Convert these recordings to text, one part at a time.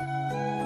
Música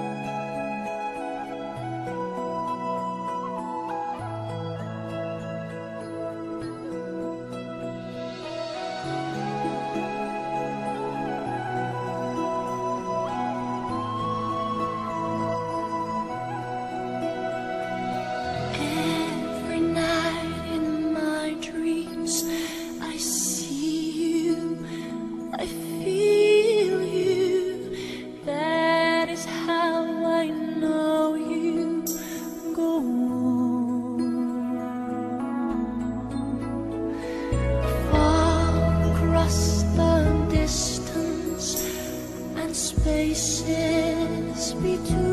spaces between